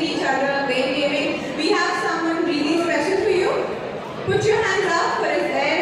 each other. We have someone really special for you. Put your hands up for his air.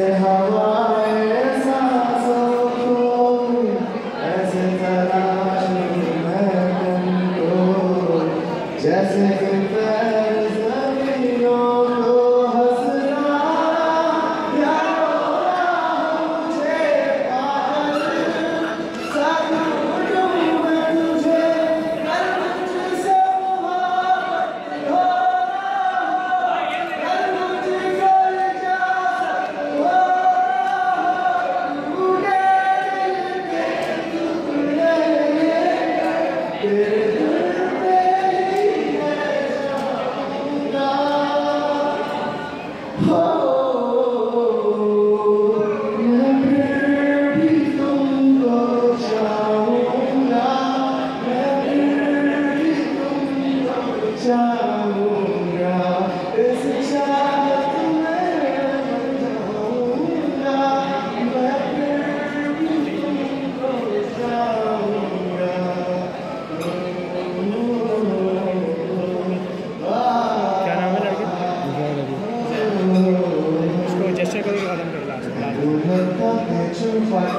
say.